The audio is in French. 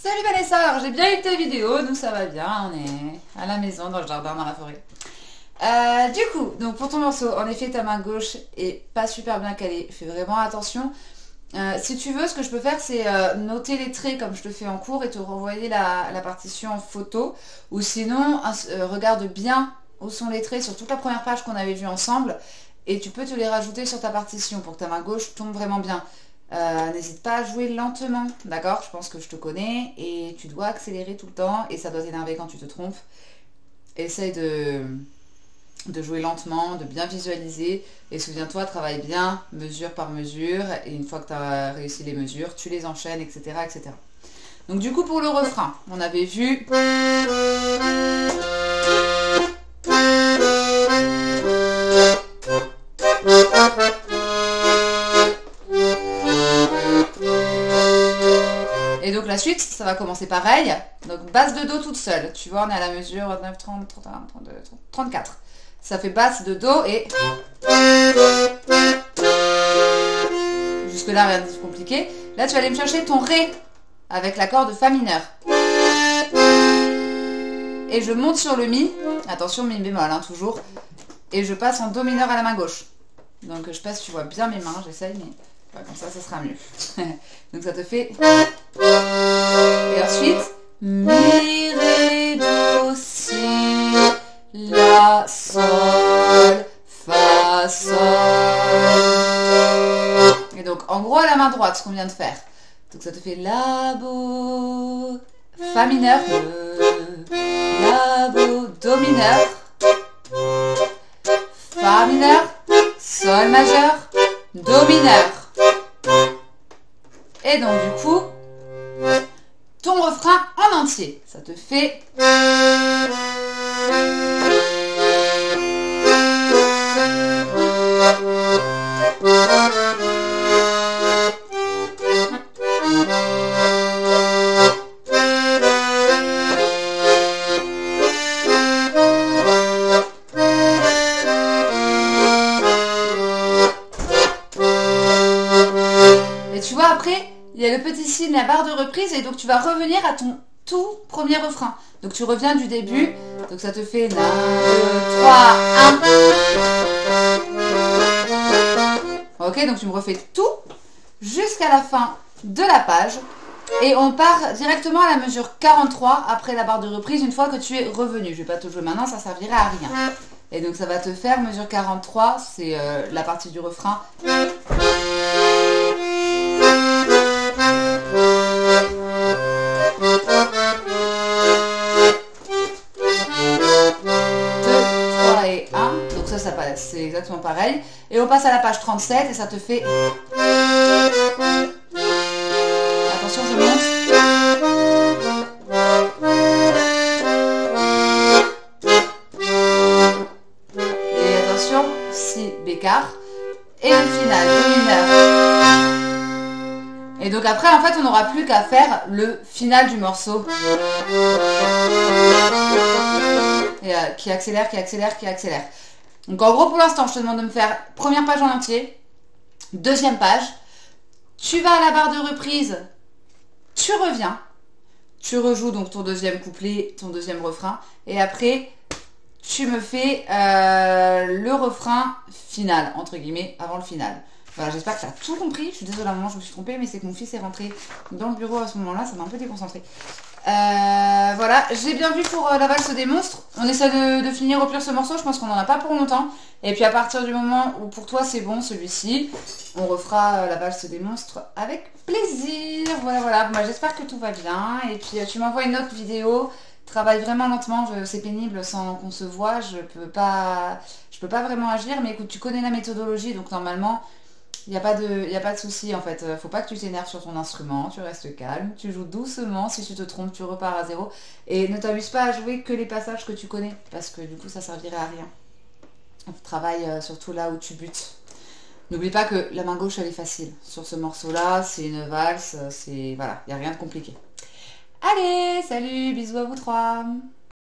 Salut Vanessa, j'ai bien eu ta vidéo, nous ça va bien, on est à la maison, dans le jardin, dans la forêt. Euh, du coup, donc pour ton morceau, en effet ta main gauche est pas super bien calée, fais vraiment attention. Euh, si tu veux, ce que je peux faire, c'est euh, noter les traits comme je te fais en cours et te renvoyer la, partition en photo. Ou sinon, regarde bien où sont les traits sur toute la première page qu'on avait vue ensemble. Et tu peux te les rajouter sur ta partition pour que ta main gauche tombe vraiment bien. Euh, n'hésite pas à jouer lentement, d'accord? Je pense que je te connais et tu dois accélérer tout le temps et ça doit t'énerver quand tu te trompes. Essaye de, de jouer lentement, de bien visualiser et souviens-toi, travaille bien mesure par mesure et une fois que tu as réussi les mesures, tu les enchaînes, etc., etc. Donc du coup pour le refrain, on avait vu... ça va commencer pareil. Donc basse de Do toute seule. Tu vois, on est à la mesure 9, 30, 31, 32, 34. Ça fait basse de Do et... Jusque là, rien de compliqué. Là, tu vas aller me chercher ton Ré avec l'accord de Fa mineur. Et je monte sur le Mi. Attention, Mi bémol, hein, toujours. Et je passe en Do mineur à la main gauche. Donc je passe, tu vois bien mes mains, j'essaye, mais comme ça, ça sera mieux. Donc ça te fait... Et ensuite, Mi, Ré, Do, Si, La, Sol, Fa, Sol. Et donc, en gros, à la main droite, ce qu'on vient de faire. Donc ça te fait La, Bo, Fa mineur, La, Bo, Do mineur, Fa mineur, Sol majeur, Do mineur. Et donc du coup, Ça te fait... Et tu vois après, il y a le petit signe, la barre de reprise, et donc tu vas revenir à ton tout premier refrain. Donc tu reviens du début, donc ça te fait 1, 2, 3, 1. Ok, donc tu me refais tout jusqu'à la fin de la page. Et on part directement à la mesure 43 après la barre de reprise une fois que tu es revenu. Je vais pas te jouer maintenant, ça servirait à rien. Et donc ça va te faire mesure 43, c'est euh, la partie du refrain. C'est exactement pareil. Et on passe à la page 37 et ça te fait... Attention, je monte. Et attention, si bécard. Et le final. Et donc après, en fait, on n'aura plus qu'à faire le final du morceau. Et, euh, qui accélère, qui accélère, qui accélère. Donc en gros, pour l'instant, je te demande de me faire première page en entier, deuxième page, tu vas à la barre de reprise, tu reviens, tu rejoues donc ton deuxième couplet, ton deuxième refrain, et après, tu me fais euh, le refrain final, entre guillemets, avant le final. Voilà, j'espère que tu as tout compris. Je suis désolée, à un moment, je me suis trompée, mais c'est que mon fils est rentré dans le bureau à ce moment-là, ça m'a un peu déconcentré. Euh, voilà, j'ai bien vu pour euh, la valse des monstres. On essaie de, finir au pire ce morceau, je pense qu'on n'en a pas pour longtemps. Et puis à partir du moment où pour toi c'est bon celui-ci, on refera euh, la valse des monstres avec plaisir. Voilà, voilà, moi j'espère que tout va bien. Et puis tu m'envoies une autre vidéo. Travaille vraiment lentement, c'est pénible sans qu'on se voit, je peux pas je peux pas vraiment agir, mais écoute, tu connais la méthodologie, donc normalement il n'y a pas de, a pas de souci en fait. Faut pas que tu t'énerves sur ton instrument, tu restes calme, tu joues doucement. Si tu te trompes, tu repars à zéro. Et ne t'amuse pas à jouer que les passages que tu connais, parce que du coup ça servirait à rien. Travaille euh, surtout là où tu butes. N'oublie pas que la main gauche elle est facile. Sur ce morceau-là, c'est une valse, c'est voilà, il n'y a rien de compliqué. Allez, salut, bisous à vous trois.